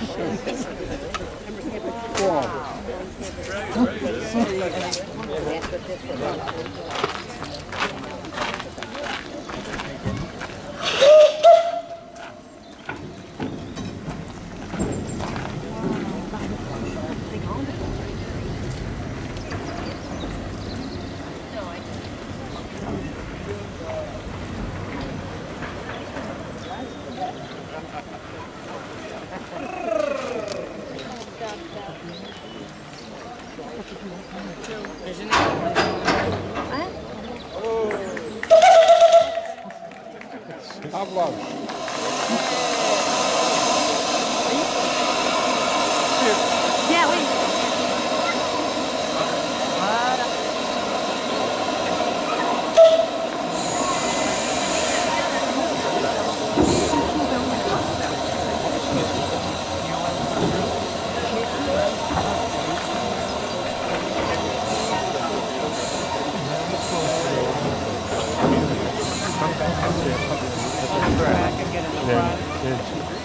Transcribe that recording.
Thank you. Aplausos. Back and get in the front.